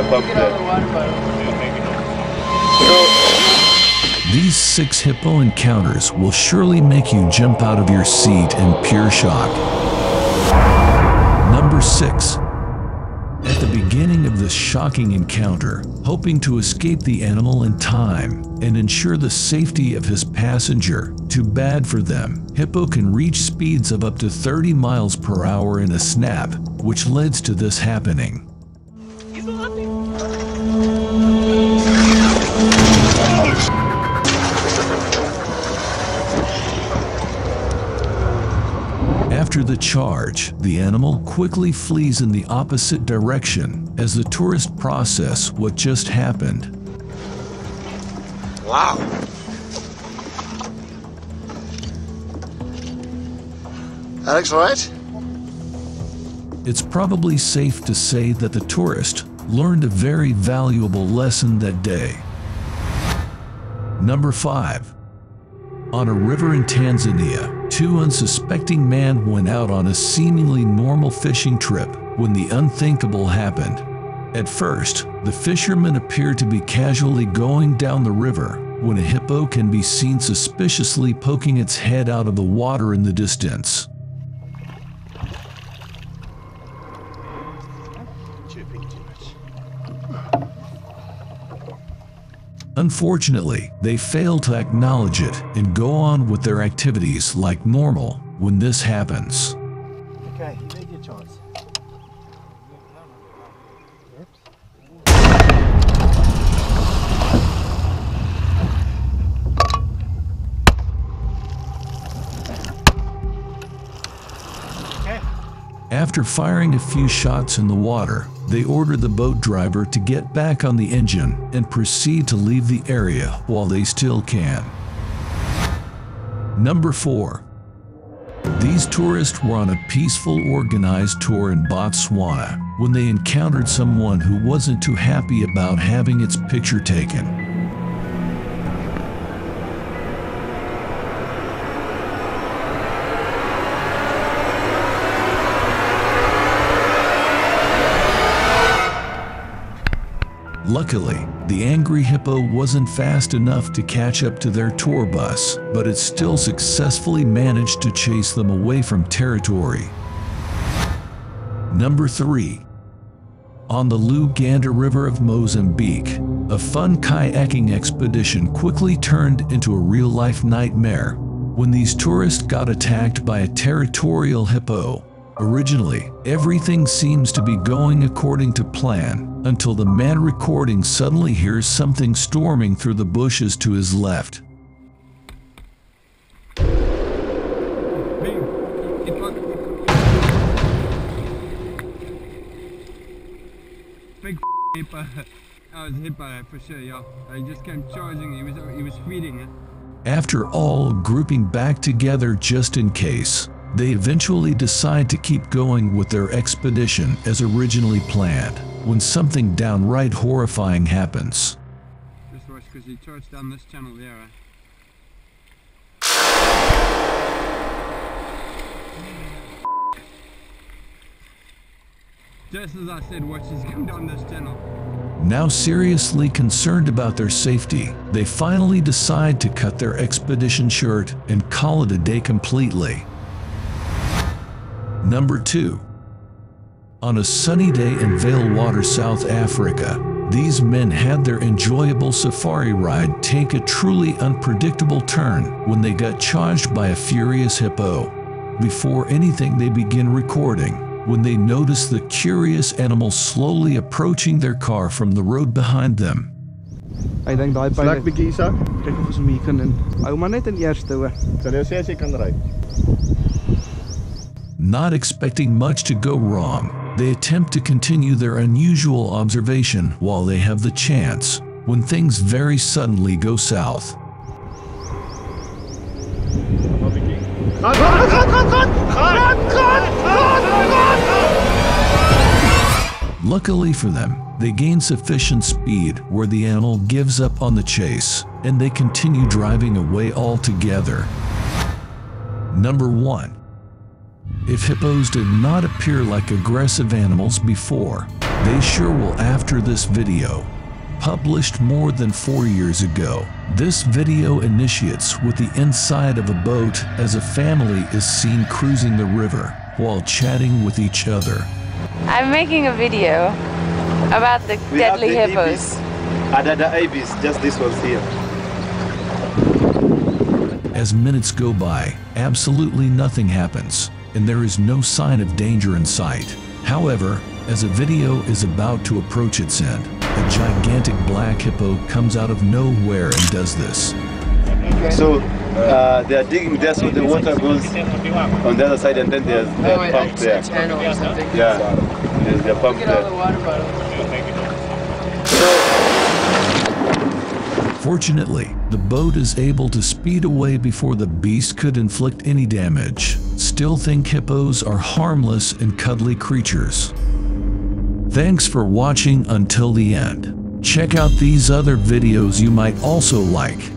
jump up there. These six hippo encounters will surely make you jump out of your seat in pure shock. Number 6. At the beginning of this shocking encounter, hoping to escape the animal in time and ensure the safety of his passenger, too bad for them, Hippo can reach speeds of up to 30 miles per hour in a snap, which leads to this happening. After the charge, the animal quickly flees in the opposite direction as the tourist process what just happened. Wow. Alex, all right? It's probably safe to say that the tourist learned a very valuable lesson that day. Number 5. On a river in Tanzania, two unsuspecting men went out on a seemingly normal fishing trip when the unthinkable happened. At first, the fishermen appeared to be casually going down the river when a hippo can be seen suspiciously poking its head out of the water in the distance. Unfortunately, they fail to acknowledge it and go on with their activities like normal when this happens. Okay, you made your choice. After firing a few shots in the water, they order the boat driver to get back on the engine and proceed to leave the area while they still can. Number 4. These tourists were on a peaceful, organized tour in Botswana when they encountered someone who wasn't too happy about having its picture taken. Luckily, the angry hippo wasn't fast enough to catch up to their tour bus, but it still successfully managed to chase them away from territory. Number 3. On the Lugenda River of Mozambique, a fun kayaking expedition quickly turned into a real-life nightmare when these tourists got attacked by a territorial hippo. Originally, everything seems to be going according to plan until the man recording suddenly hears something storming through the bushes to his left. Big hippo. I was hit by for sure, yo. I just came charging. He was he was feeding it. After all grouping back together just in case, they eventually decide to keep going with their expedition as originally planned when something downright horrifying happens. This was because he charged down this channel there. eh? Just as I said, watch come down this channel. Now seriously concerned about their safety, they finally decide to cut their expedition short and call it a day completely. Number 2. On a sunny day in Vaalwater, South Africa, these men had their enjoyable safari ride take a truly unpredictable turn when they got charged by a furious hippo. Before anything, they begin recording when they notice the curious animal slowly approaching their car from the road behind them. Ek dink daai Vlak pyn bietjie Isak. kyk of ons hom hier kan in. Hou maar net in eerste hoor. Sal jy sê as jy kan ry? Not expecting much to go wrong, they attempt to continue their unusual observation while they have the chance, when things very suddenly go south. Luckily for them, they gain sufficient speed where the animal gives up on the chase and they continue driving away altogether. Number 1. If hippos did not appear like aggressive animals before, They sure will after this video. Published more than four years ago, this video initiates with the inside of a boat as a family is seen cruising the river while chatting with each other. I'm making a video about the We deadly have the hippos. ibis. The ibis, just this one's here. As minutes go by, absolutely nothing happens, and there is no sign of danger in sight. However, as a video is about to approach its end, a gigantic black hippo comes out of nowhere and does this. So uh, they are digging there so the water goes on the other side and then there's their pump there. or something. Yeah, there's their pump there. Fortunately, the boat is able to speed away before the beast could inflict any damage. Still think hippos are harmless and cuddly creatures. Thanks for watching until the end. Check out these other videos you might also like.